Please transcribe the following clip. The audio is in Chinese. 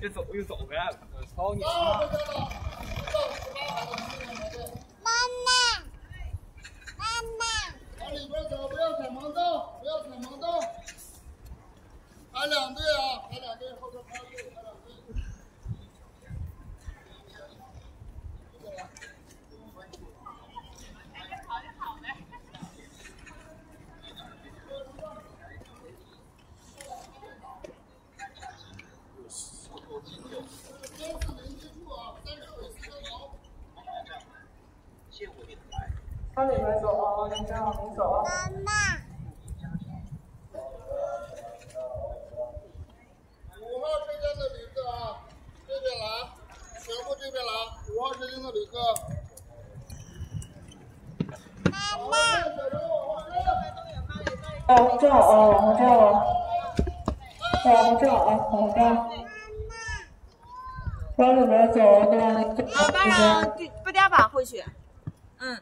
又走又走回来了，操你！妈妈，妈妈，往里边走，不要踩盲道，不要踩盲道。排两队啊，排两队，后头排队，排两队。往里边走啊，往里边往里走啊。妈妈，五号车间的旅客啊，这边来，全部这边来。五号车间的旅客。妈妈，往后照啊，往后照啊，往后照啊，往后照。往里边走？啊，马上不点半回去。嗯。